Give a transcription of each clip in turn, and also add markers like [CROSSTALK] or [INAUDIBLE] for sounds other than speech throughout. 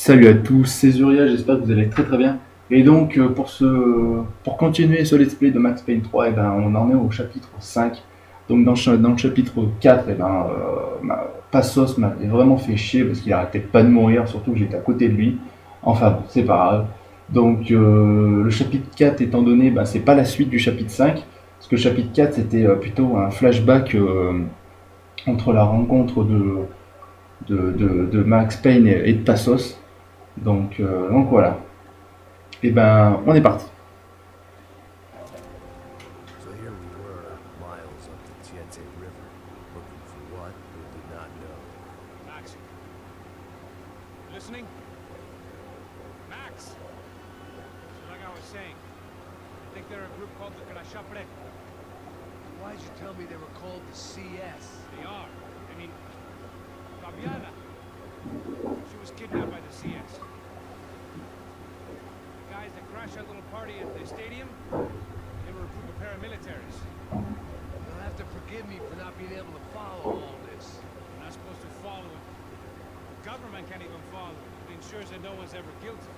Salut à tous, c'est Zuria, j'espère que vous allez très très bien. Et donc euh, pour ce pour continuer ce let's play de Max Payne 3, et ben, on en est au chapitre 5. Donc dans, le- chapitre 4, et ben, euh, Passos m'a vraiment fait chier parce qu'il arrêtait pas de mourir, surtout que j'étais à côté de lui. Enfin c'est pas grave. Donc euh, le chapitre 4 étant donné, ben, c'est pas la suite du chapitre 5, parce que le chapitre 4 c'était plutôt un flashback entre la rencontre de, Max Payne et de Passos. Donc, euh, donc voilà. Et ben, on est parti. So here we were, miles up the Tiente River, looking for what we did not know. Max. You listening? Max! So like I was saying, I think they're a group called the Krashapre. Why'd you tell me they were called the CS? They are. I mean, Fabiana. She was kidnapped by the CS. Crashed that little party at the stadium, they were a group of paramilitaries. You'll have to forgive me for not being able to follow all this. We're not supposed to follow it. The government can't even follow it. It ensures that no one's ever guilty.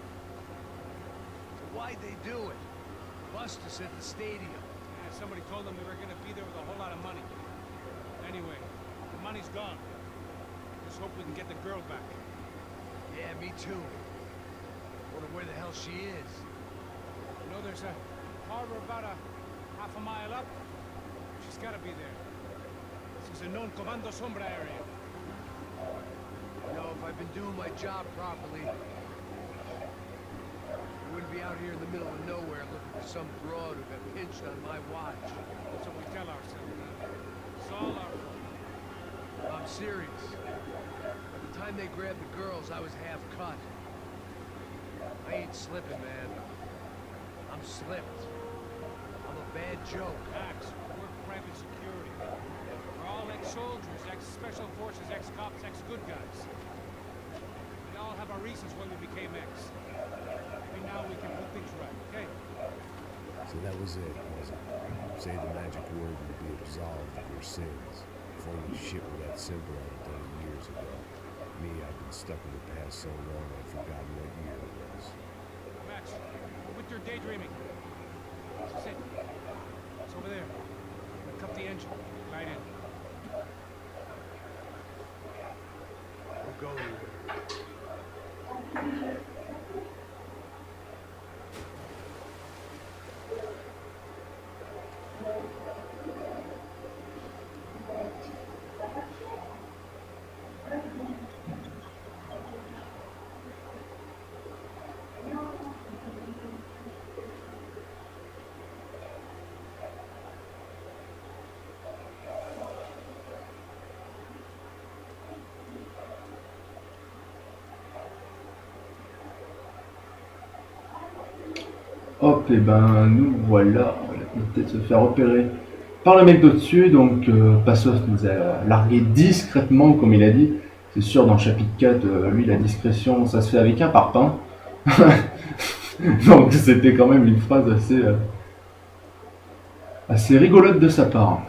So why'd they do it? Bust us at the stadium. Yeah, somebody told them we were gonna be there with a whole lot of money. Anyway, the money's gone. Just hope we can get the girl back. Yeah, me too. Wonder where the hell she is. You know, there's a harbor about a half a mile up. She's gotta be there. This is a known Comando Sombra area. You know, if I've been doing my job properly, I wouldn't be out here in the middle of nowhere looking for some broad who got pinched on my watch. That's what we tell ourselves. It's all our. I'm serious. By the time they grabbed the girls, I was half cut. I ain't slipping, man. Slipped. I'm a bad joke. Max, we're private security. We're all ex-soldiers, ex-special forces, ex-cops, ex-good guys. We all have our reasons why we became ex. Maybe now we can put things right, okay? So that was it, was it? Say the magic word and be absolved of your sins. If only shit were that simple I'd done years ago. Me, I've been stuck in the past so long I've forgotten what year it was. Max, quit your daydreaming. This is it. It's over there. Up the engine. Right in. We'll go Hop, et ben nous voilà. On va peut-être se faire repérer par le mec d'au-dessus. Donc euh, Passos nous a largué discrètement, comme il a dit. C'est sûr, dans le chapitre 4, euh, lui, la discrétion, ça se fait avec un parpaing. [LAUGHS] donc c'était quand même une phrase assez, euh, assez rigolote de sa part.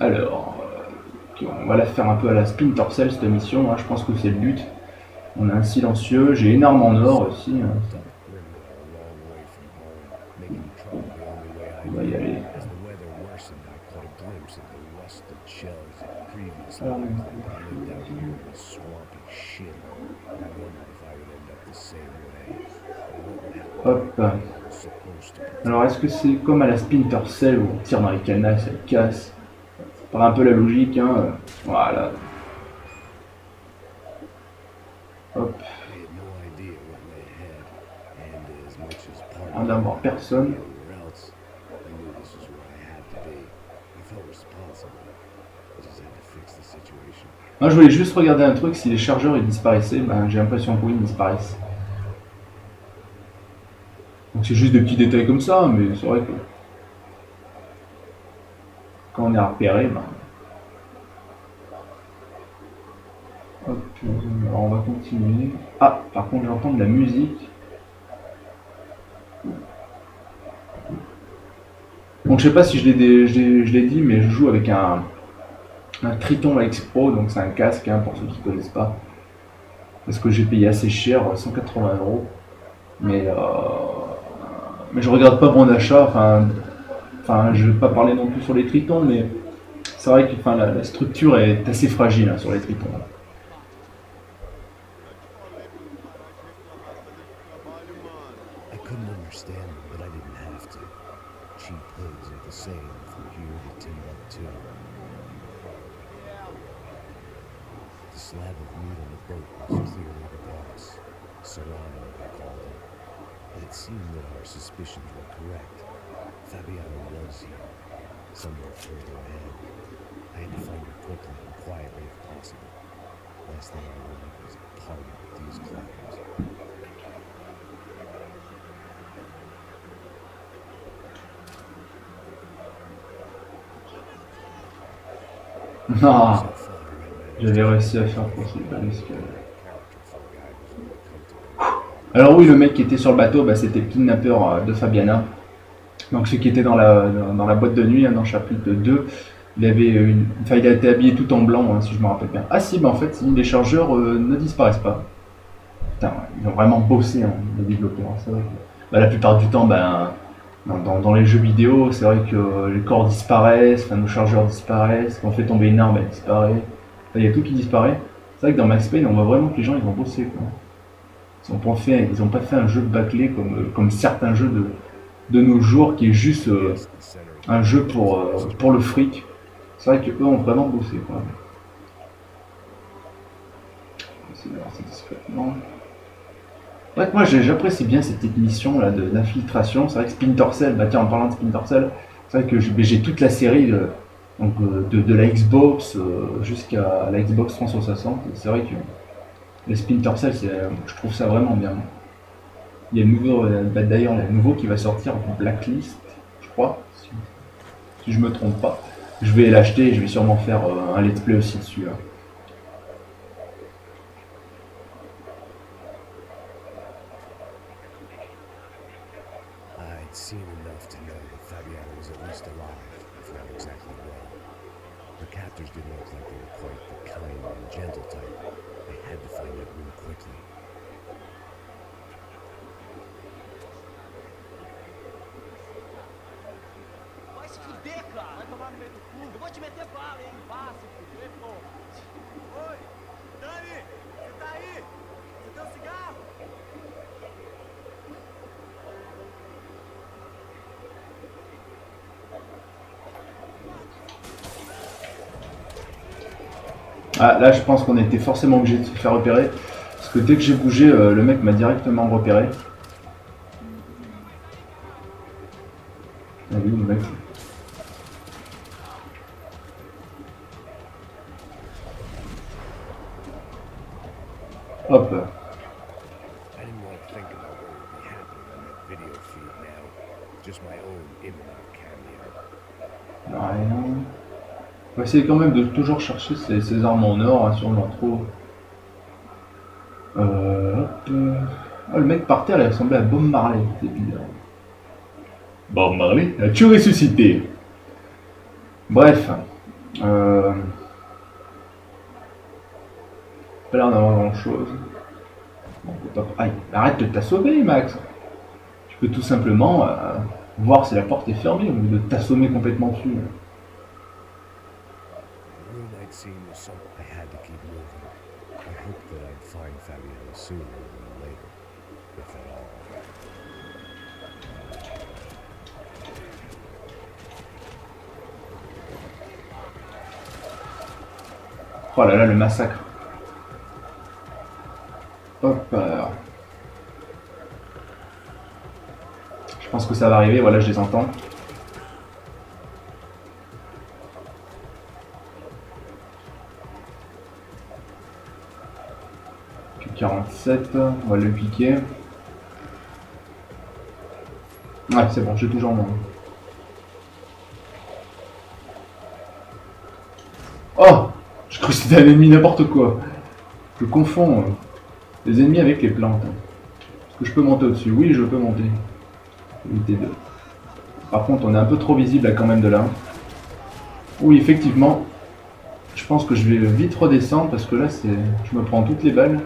Alors, euh, on va la faire un peu à la Splinter Cell cette mission. hein, je pense que c'est le but. On a un silencieux. J'ai énormément en or aussi. hein. Hop. Alors, est-ce que c'est comme à la Splinter Cell où on tire dans les cadenas, ça casse Par un peu la logique, hein. Voilà. Hop. On of va me voir wanted to personne. Moi, je voulais juste regarder un truc. Si les chargeurs ils disparaissaient, ben, j'ai l'impression que oui, ils disparaissent. Donc, c'est juste des petits détails comme ça, mais c'est vrai que. Quand on est repéré, ben. Alors on va continuer. Ah, par contre, j'entends de la musique. Donc je sais pas si je l'ai dit, mais je joue avec un, un Triton X Pro, donc c'est un casque hein, pour ceux qui ne connaissent pas. Parce que j'ai payé assez cher, 180 euros. Mais, euh, mais je regarde pas mon achat. Enfin, enfin, je vais pas parler non plus sur les tritons, mais c'est vrai que enfin, la, structure est assez fragile hein, sur les tritons. Non, j'avais réussi à faire really comfortable. Alors oui, le mec qui était sur le bateau, bah, c'était le kidnapper euh, de Fabiana. Donc celui qui était dans la, dans la boîte de nuit, hein, dans le chapitre 2, il avait une... enfin, il a été habillé tout en blanc, hein, si je me rappelle bien. Ah si, bah en fait, les chargeurs euh, ne disparaissent pas. Putain, ils ont vraiment bossé, hein, les développeurs. Bah, la plupart du temps, ben, dans, dans- les jeux vidéo, c'est vrai que euh, les corps disparaissent, nos chargeurs disparaissent, quand on fait tomber une arme, elle disparaît. Il y a tout qui disparaît. C'est vrai que dans Max Payne, on voit vraiment que les gens, ils ont bossé. Ils n'ont pas fait, ont pas fait un jeu bâclé comme, euh, comme certains jeux de, nos jours qui est juste euh, un jeu pour, le fric. C'est vrai qu'eux ont vraiment bossé. Discrètement. Ouais, moi j'apprécie bien cette petite mission là d'infiltration. C'est vrai que Splinter Cell, bah tiens en parlant de Splinter Cell, c'est vrai que j'ai toute la série euh, donc, euh, de, de la Xbox euh, jusqu'à la Xbox 360. Et C'est vrai que Cell, c'est, euh, je trouve ça vraiment bien. Il y a le nouveau, bah, d'ailleurs, le nouveau qui va sortir, Blacklist, je crois, si, je me trompe pas. Je vais l'acheter et je vais sûrement faire un let's play aussi dessus. hein. At least alive, if not exactly well. Her captors didn't look like they were quite the kind and gentle type. They had to find that room quickly. Ah, là, je pense qu'on était forcément obligé de se faire repérer. Parce que dès que j'ai bougé, euh, le mec m'a directement repéré. Ah oui, le mec. Hop. Essayer quand même de toujours chercher ces, ces armes en or, hein, si on en trouve. Euh, hop. Ah, le mec par terre, il ressemblait à Bob Marley. C'est bizarre. Bob Marley As-tu ressuscité Bref. Euh... Pas l'air d'avoir grand chose. Bon, faut pas- Aïe, arrête de t'assommer, Max. Tu peux tout simplement euh, voir si la porte est fermée au lieu de t'assommer complètement dessus. Seen was some I had to keep moving. I hoped that I'd find Fabiana sooner than later, if at all. Oh là là, le massacre. Hop. euh. Je pense que ça va arriver, voilà, je les entends. 47, on va le piquer. Ouais, c'est bon, j'ai toujours mon. Oh Je crois que c'était un ennemi n'importe quoi. Je confonds euh, les ennemis avec les plantes. Est-ce que je peux monter au-dessus? Oui, je peux monter. Par contre, on est un peu trop visible là quand même de là. Oui, effectivement. Je pense que je vais vite redescendre parce que là, c'est, je me prends toutes les balles.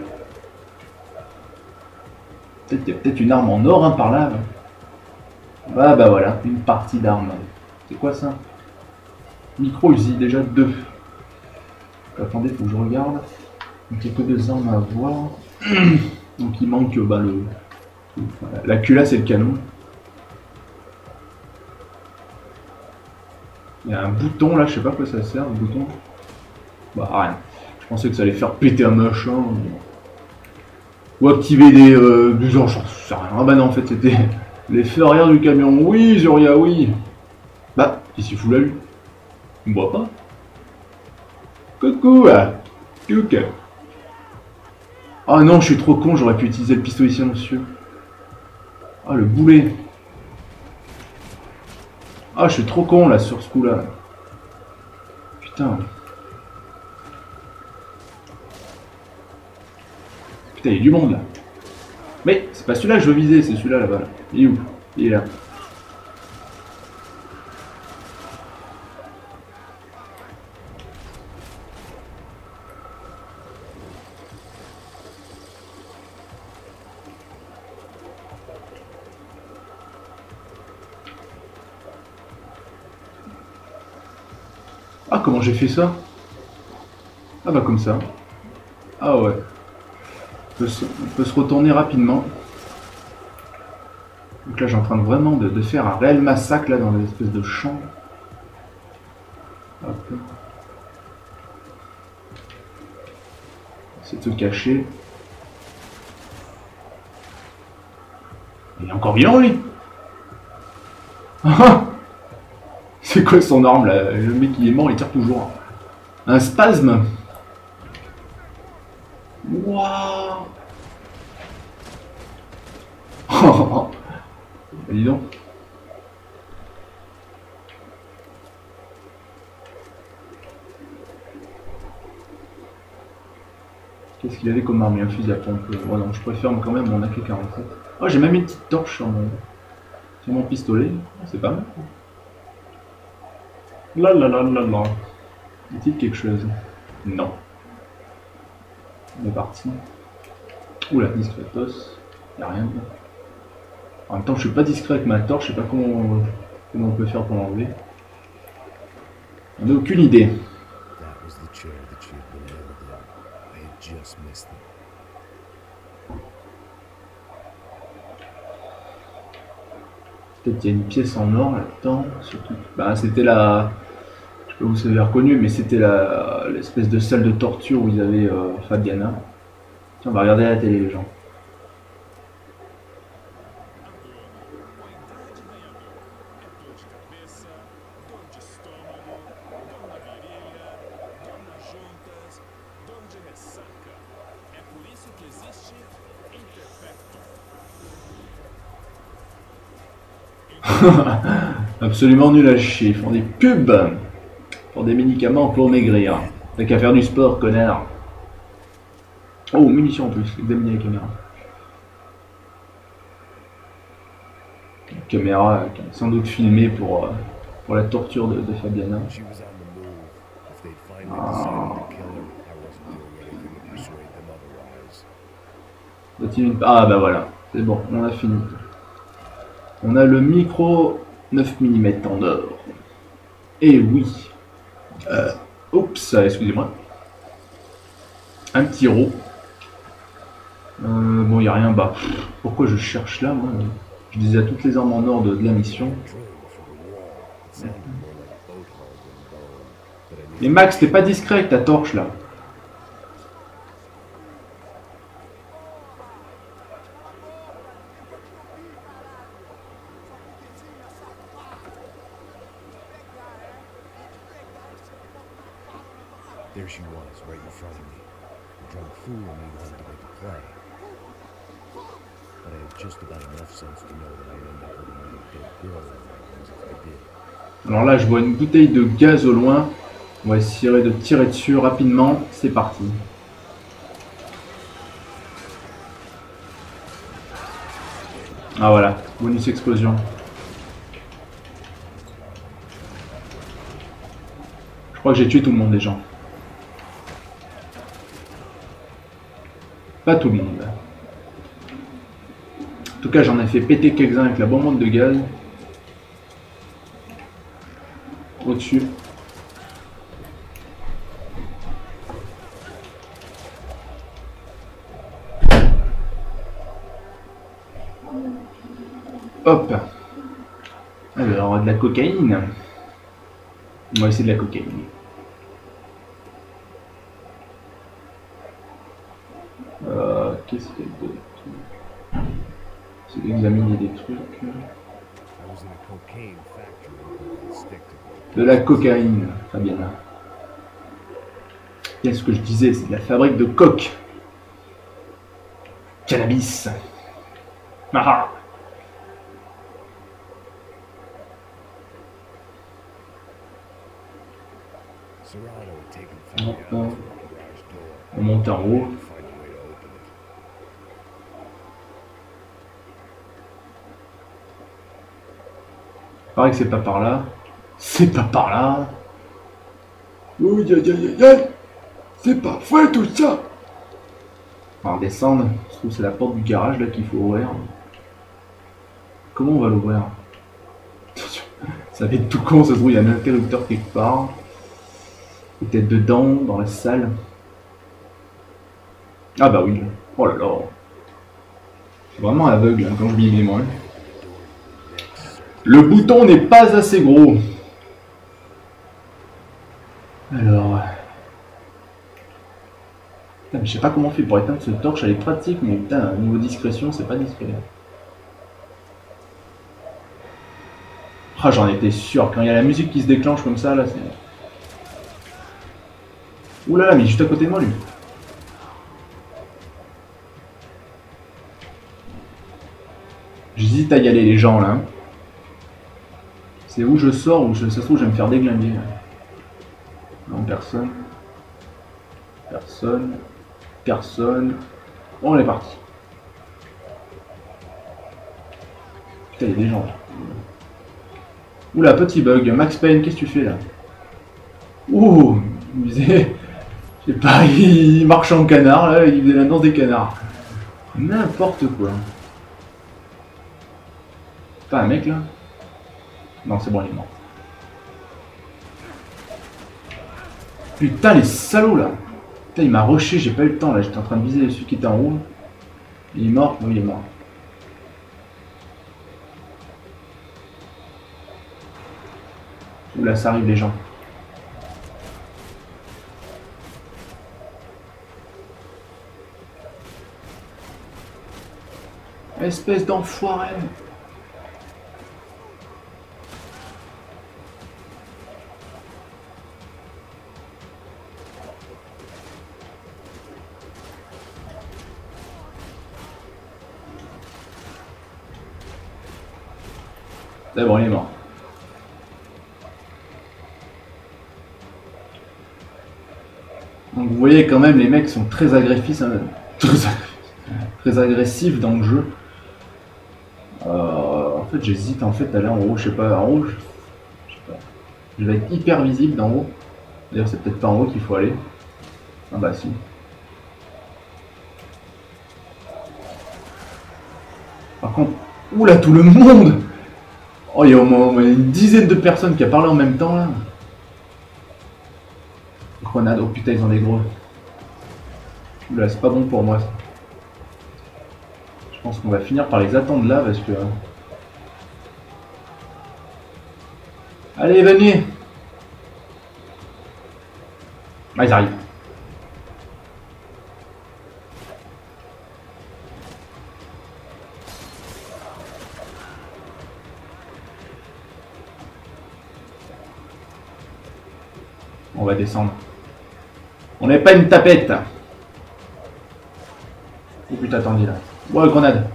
Peut-être qu'il y a peut-être une arme en or hein, par là. Ah bah voilà, une partie d'armes. C'est quoi ça? Micro Uzi, déjà deux. Attendez, faut que je regarde. Donc il n'y a que deux armes à voir. [CLEARS THROAT] Donc il manque bah, le. La culasse et le canon. Il y a un bouton là, je sais pas quoi ça sert, le bouton. Bah rien. Je pensais que ça allait faire péter un machin. Ou activer des, euh, du genre, j'en sais rien. Ah bah non, en fait, c'était [LAUGHS] les feux arrière du camion. Oui, Zuria, oui. Bah, qu'est-ce qu'il fout là, lui me voit pas. Coucou, ah. Coucou. Ah non, je suis trop con, j'aurais pu utiliser le pistolet silencieux. Ah, le boulet. Ah, je suis trop con, là, sur ce coup-là. Putain. Il y a du monde. Mais c'est pas celui-là que je veux viser, c'est celui-là, là-bas. là. Il est où? Il est là. Ah, comment j'ai fait ça? Ah bah comme ça. Ah ouais. On peut se, peut se retourner rapidement. Donc là, j'ai en train vraiment de, faire un réel massacre là dans les espèces de champs. Hop. C'est de se cacher. Il est encore vivant lui Ah C'est quoi son arme là? Le mec il est mort, il tire toujours. Un spasme Waouh [LAUGHS] Oh Dis donc. Qu'est-ce qu'il avait comme arme et un fusil à pompe non, je préfère quand même mon AK-47. Oh, j'ai même une petite torche sur mon, sur mon pistolet. C'est pas mal. La la la la la. Y a-t-il quelque chose? Non. On est parti. Oula, discretos. Y'a rien. En même temps, je suis pas discret avec ma torche, je sais pas comment, comment on peut faire pour l'enlever. On n'a aucune idée. Peut-être qu'il y a une pièce en or là-dedans. Surtout. Bah, c'était la. Vous avez reconnu, mais c'était l'espèce de salle de torture où ils avaient euh, Fabiana. Tiens, on va regarder la télé, les gens. [LAUGHS] Absolument nul à chier. Ils font des pubs pour des médicaments pour maigrir. T'as qu'à faire du sport, connard. Oh, munitions en plus. Examinez la caméra. La caméra qui a sans doute filmée pour, euh, pour la torture de, de Fabiana. Une- Ah bah voilà, c'est bon, on a fini. On a le micro 9 mm en or. Et oui. Euh, oups, excusez-moi. Un petit ro. Euh, bon, y a rien. Pff, pourquoi je cherche là moi Je disais à toutes les armes en or de, la mission. Mais Max, t'es pas discret avec ta torche là. There she was, right in front of me. The drunk fool in me wanted to make a play. But I had just about enough sense to know that I'd end up with another dead girl in my arms if I did. Alors là, je vois une bouteille de gaz au loin. On va essayer de tirer dessus rapidement. C'est parti. Ah voilà, bonus explosion. Je crois que j'ai tué tout le monde déjà. Pas tout le monde. tout cas, j'en ai fait péter quelques-uns avec la bonbonne de gaz. Hop. Alors, de la cocaïne. On va essayer de la cocaïne. Euh, Qu'est-ce qu'il y a C'est d'examiner des trucs. De la cocaïne, bien. Qu'est-ce que je disais C'est de la fabrique de coke. Cannabis. Ah ah. On monte en haut. to find a way to open it. Pareil que c'est pas par là. C'est pas par là. Ouh, aïe, aïe, aïe, aïe. C'est pas fait tout ça. On va redescendre. Je trouve que c'est la porte du garage là qu'il faut ouvrir. Comment on va l'ouvrir? Ça fait tout con, ça se trouve, il y a un interrupteur quelque part. Peut-être dedans, dans la salle. Ah bah oui. Oh là là. Je suis vraiment aveugle hein, quand je m'y mets moi. Le bouton n'est pas assez gros. Alors. Putain, mais je sais pas comment on fait pour éteindre ce torche, elle est pratique, mais putain, niveau discrétion, c'est pas discret. Ah, j'en étais sûr, quand il y a la musique qui se déclenche comme ça, là, c'est. Ouh là là, mais juste à côté de moi, lui. J'hésite à y aller, les gens, là. C'est où je sors ou je- ça se trouve, je vais me faire déglinguer. Non, personne. Personne. Personne. Bon, on est parti. Putain, il y a des gens là. Oula, petit bug. Max Payne, qu'est-ce que tu fais là? Ouh faisait. Je sais pas, il marche en canard là, il faisait la danse des canards. N'importe quoi. Pas un mec là? Non, c'est bon, il est mort. Putain, les salauds là Putain, il m'a rushé, j'ai pas eu le temps là, j'étais en train de viser celui qui était en haut. Il est mort Oui, il est mort. Oula, ça arrive les gens. Espèce d'enfoiré C'est bon, il est mort. Donc vous voyez quand même les mecs sont très agressifs, hein, très, agressifs- dans le jeu. Euh, en fait j'hésite en fait à aller en haut, je sais pas, en haut. Je vais être hyper visible d'en haut. D'ailleurs c'est peut-être pas en haut qu'il faut aller. Ah bah si. Par contre, oula tout le monde Oh il y a au moins, une dizaine de personnes qui a parlé en même temps là. Grenade, oh putain, ils ont des gros. Oula, c'est pas bon pour moi. ça. Je pense qu'on va finir par les attendre là parce que. Allez, venez Ah, ils arrivent. On va descendre. On n'est pas une tapette. Oh putain, attendez là. Ouah, grenade.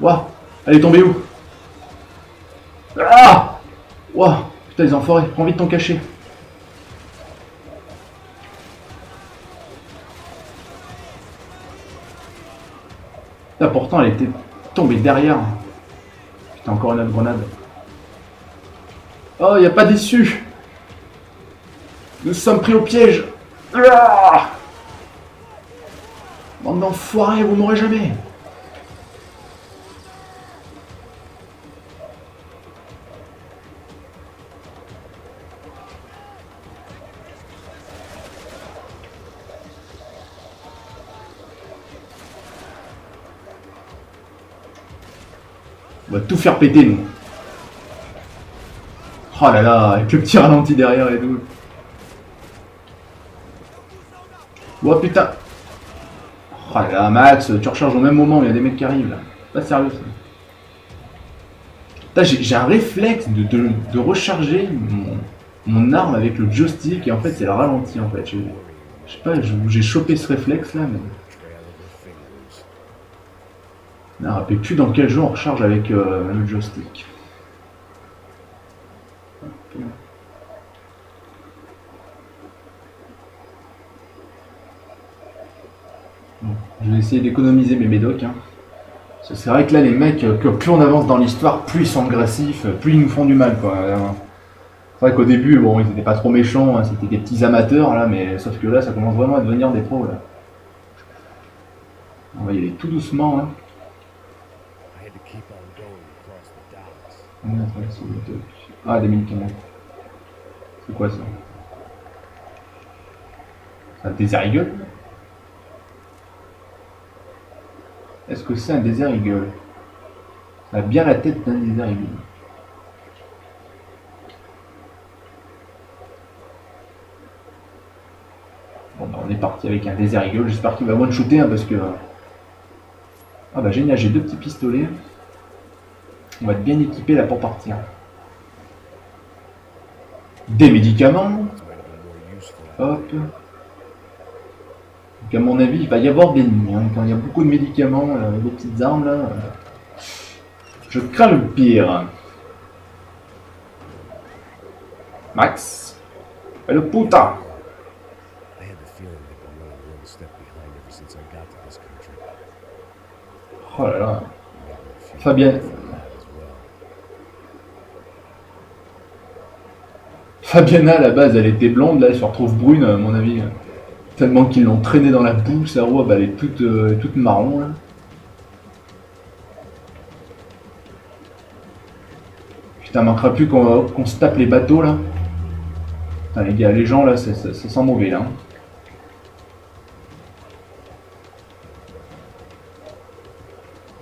Ouah, elle est tombée où? Ah Ouah, putain, les enfoirés, prends vite ton cachet. Putain, pourtant, elle était tombée derrière. Putain, encore une autre grenade. Oh, y a pas d'issue. Nous sommes pris au piège. Bande d'enfoirés, vous mourrez jamais. On va tout faire péter, nous. Oh là là, avec le petit ralenti derrière et tout. Oh putain Oh là Max, tu recharges au même moment, il y a des mecs qui arrivent là. Pas sérieux ça. J'ai un réflexe de, de- recharger mon, mon arme avec le joystick et en fait c'est le ralenti en fait. Je sais pas, j'ai chopé ce réflexe là, mais. Rappelle plus dans quel jeu on recharge avec euh, le joystick. Bon, je vais essayer d'économiser mes médocs. Hein. C'est vrai que là, les mecs, euh, que plus on avance dans l'histoire, plus ils sont agressifs, euh, plus ils nous font du mal. quoi. Euh, C'est vrai qu'au début, bon, ils étaient pas trop méchants, hein, c'était des petits amateurs là, mais sauf que là, ça commence vraiment à devenir des pros. Là. On va y aller tout doucement. Hein. Ah, des médicaments. C'est quoi ça? C'est un désert eagle Est-ce que c'est un désert eagle? Ça a bien la tête d'un désert eagle. Bon bah on est parti avec un désert eagle, j'espère qu'il va one-shooter hein, parce que... Ah bah génial, j'ai deux petits pistolets. On va être bien équipé là pour partir. Des médicaments. Hop. Donc à mon avis, il va y avoir des ennemis. hein. Quand il y a beaucoup de médicaments, euh, des petites armes là. euh, Je crains le pire. Max? Et le putain. Oh là là. Fabien. Fabiana à la base elle était blonde, là elle se retrouve brune à mon avis. Tellement qu'ils l'ont traînée dans la boue, sa robe elle est toute, euh, marron là. Putain, manquera plus qu'on se tape les bateaux là. Putain, les gars, les gens là, ça, sent mauvais là. hein.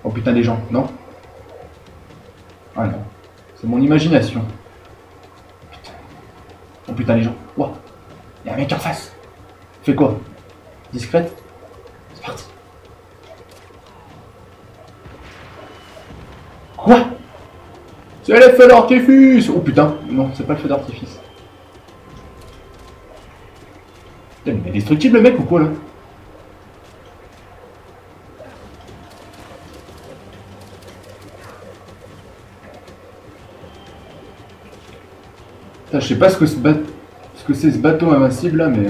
Oh putain, des gens, non Ah non, c'est mon imagination. Oh putain, les gens. Ouah, il y a un mec en face. Fais quoi? Discrète? C'est parti. Quoi? C'est le feu d'artifice! Oh putain, non, c'est pas le feu d'artifice. Putain, mais indestructible le mec ou quoi là? Putain, je sais pas ce que ce ce que c'est ce bateau invincible là, mais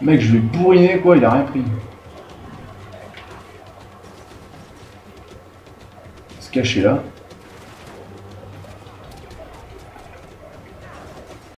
mec, je l'ai bourriné quoi, il a rien pris. Se cacher là.